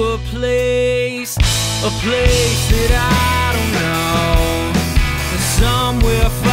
a place, a place that I don't know. Somewhere far